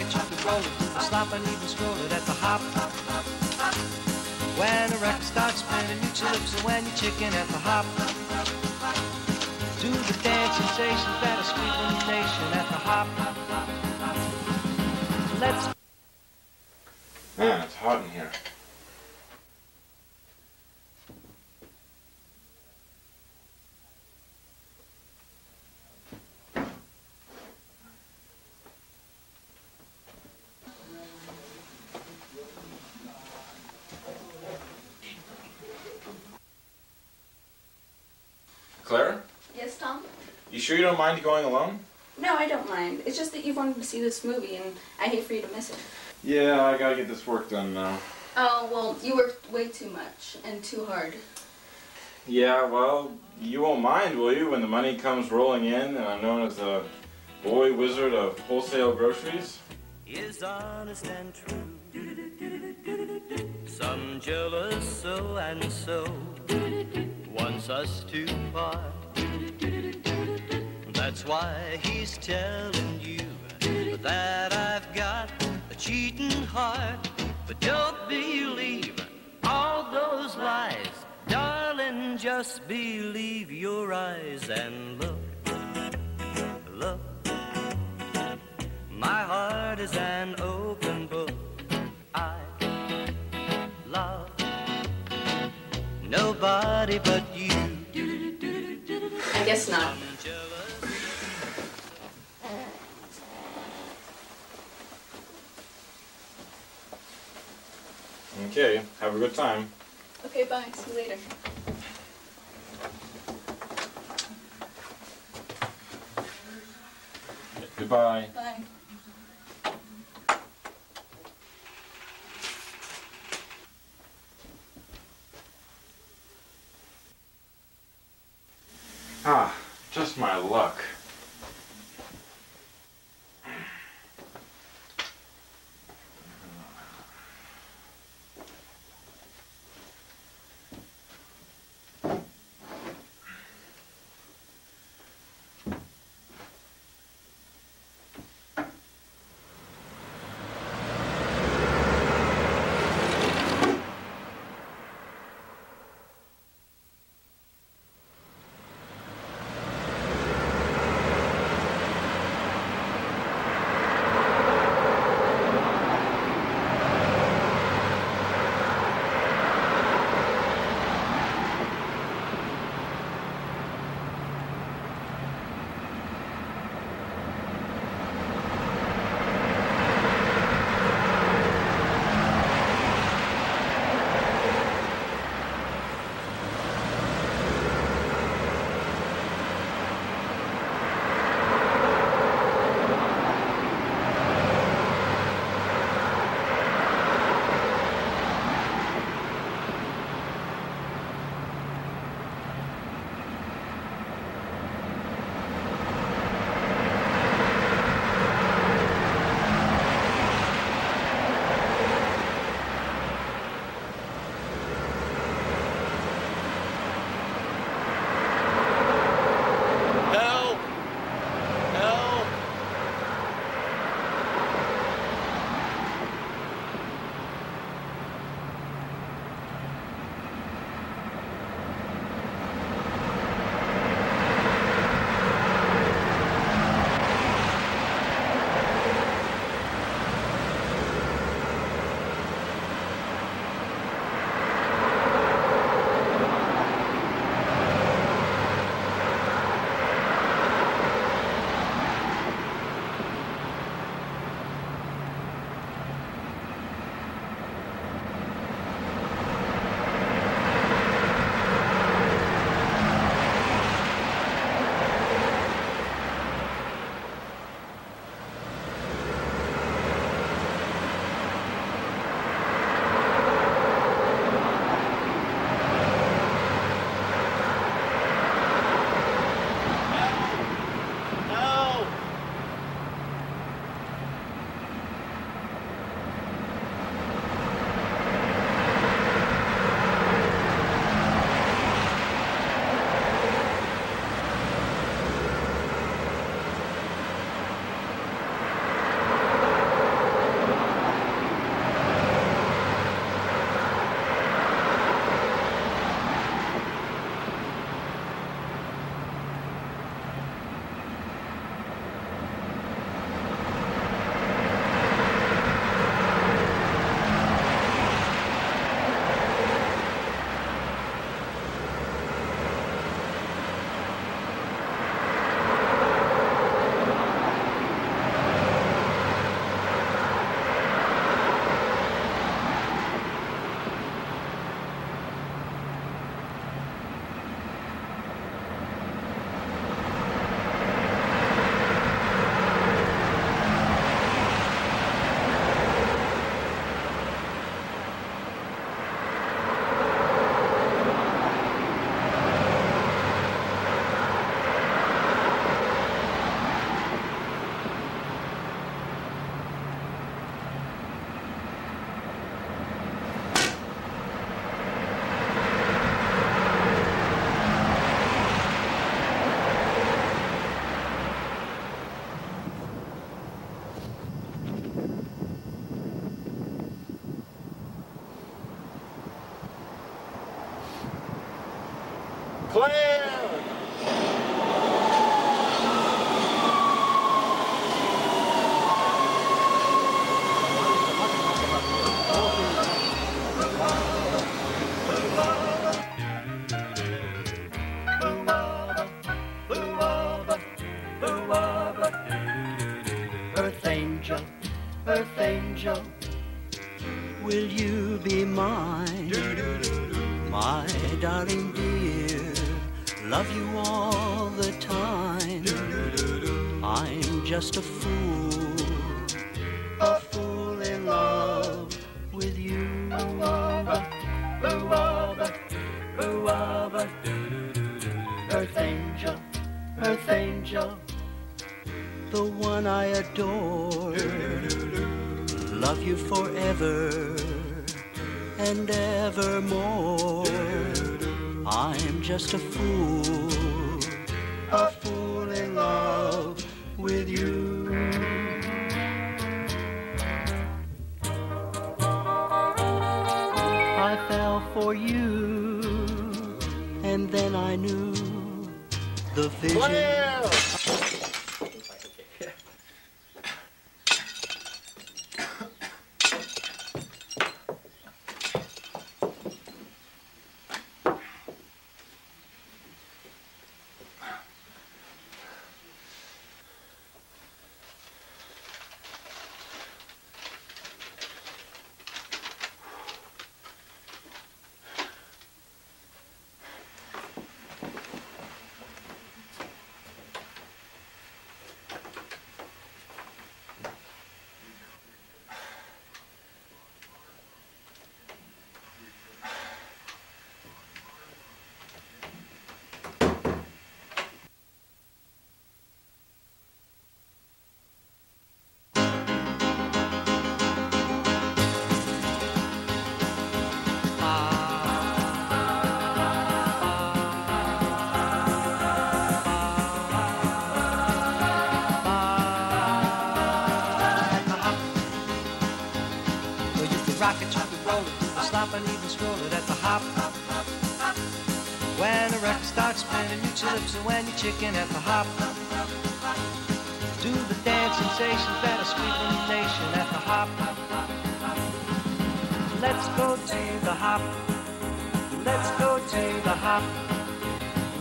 you roll it, slop and even it at the hop. When a record starts lips, and when you're chicken at the hop. Do the dance that nation at the hop. Let's Man, it's hot in here. Claire, Yes, Tom? you sure you don't mind going alone? No, I don't mind. It's just that you've wanted to see this movie, and I hate for you to miss it. Yeah, I gotta get this work done now. Oh, well, you worked way too much and too hard. Yeah, well, you won't mind, will you, when the money comes rolling in and I'm known as the boy wizard of wholesale groceries? is honest and true. Some jealous so and so wants us to part. That's why he's telling you that I've got a cheating heart. But don't believe all those lies. Darling, just believe your eyes and look, look. My heart is an open nobody but you. I guess not. Okay, have a good time. Okay, bye. See you later. Goodbye. Bye. Angel, will you be mine? My darling dear, love you all the time. I'm just a fool, a fool in love with you. Earth angel, earth angel, the one I adore. Love you forever and evermore. I'm just a fool, chips and when you chicken at the hop. Do the dance sensations that are sweeping the nation at the hop. Let's go to the hop. Let's go to the hop.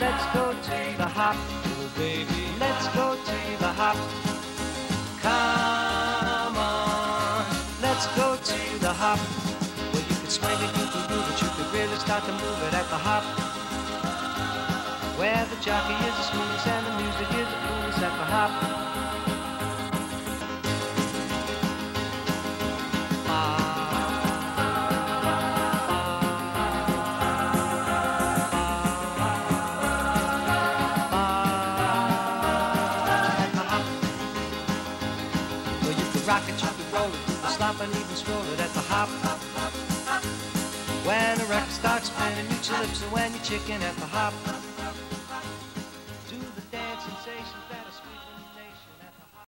Let's go to the hop. Baby, let's go to the hop. Come on, let's go to the hop. Well, you can swing it, you can groove it, you can really start to move it at the hop. Where the jockey is the smoothest and the music is the coolest at the hop. Rock it, roll it, stop and even stroll it at the hop. When the record starts spinning, you your lips and when you chicken at the hop.